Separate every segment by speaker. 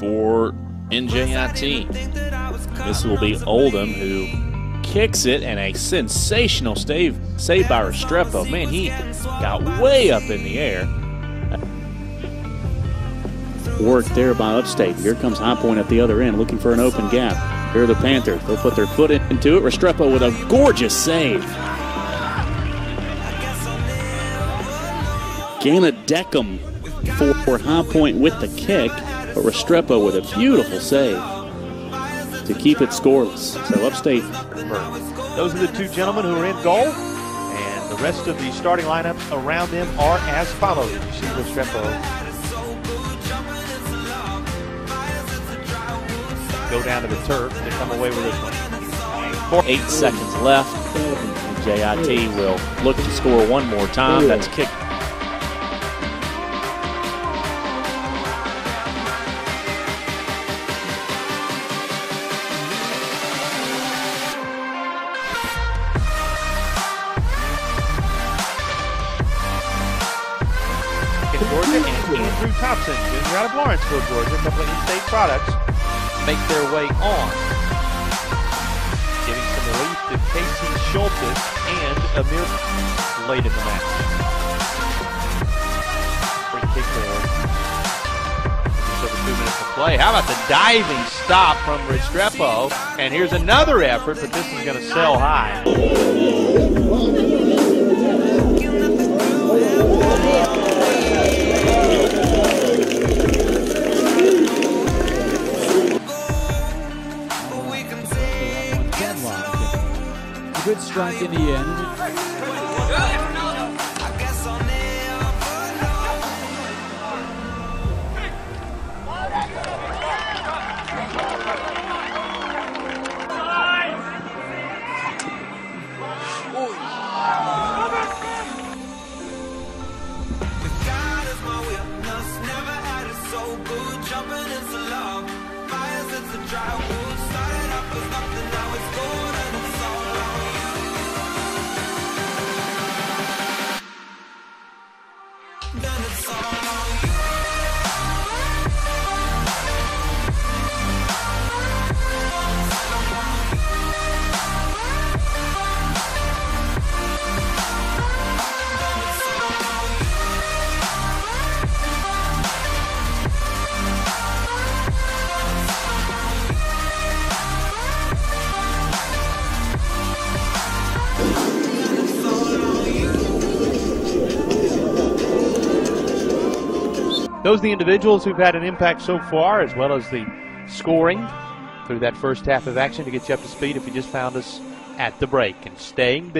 Speaker 1: for NJIT. This will be Oldham who kicks it and a sensational save save by Restrepo. Man, he got way up in the air.
Speaker 2: Work there by Upstate. Here comes High Point at the other end looking for an open gap. Here are the Panthers. They'll put their foot into it. Restrepo with a gorgeous save. Ganna Deckham for High Point with the kick, but Restrepo with a beautiful save to keep it scoreless. So Upstate.
Speaker 3: Those are the two gentlemen who are in goal, and the rest of the starting lineups around them are as follows. You see Restrepo go down to the turf to come away with this one.
Speaker 1: Four, eight seconds left. JIT will look to score one more time. That's kicked.
Speaker 3: Georgia and Andrew Thompson, junior out of Lawrenceville, Georgia, a couple of in-state products make their way on. Giving some relief to Casey Schultes and Amir late in the match. Free kick there. Just over two minutes to play. How about the diving stop from Restrepo? And here's another effort, but this is going to sell high.
Speaker 4: Good strike in the end. Those are the individuals who've had an impact so far, as well as the scoring through that first half of action to get you up to speed if you just found us at the break and staying busy.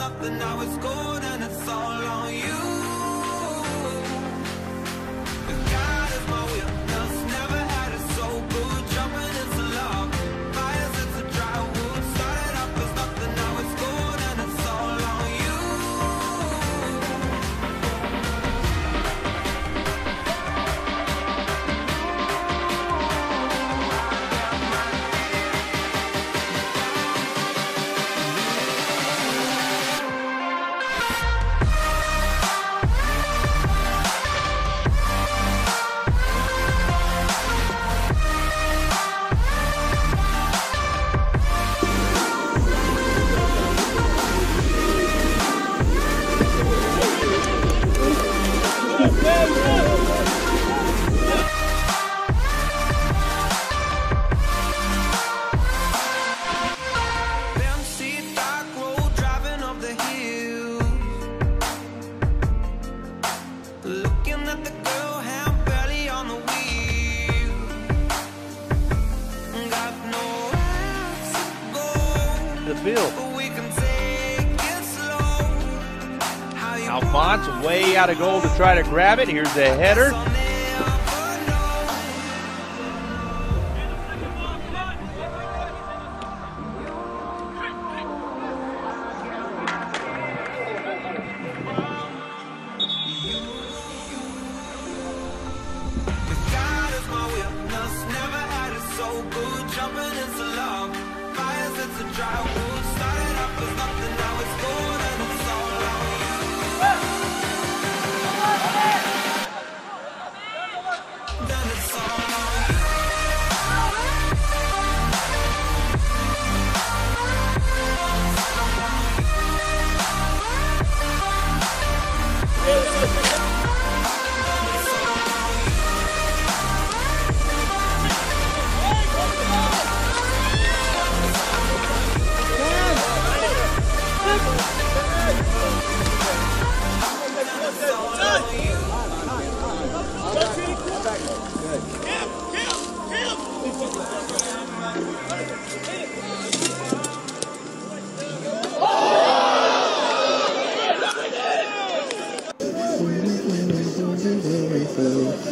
Speaker 5: nothing, now it's gold and it's all on you. the field.
Speaker 3: Alphonse way out of goal to try to grab it. Here's the header.
Speaker 4: Fires At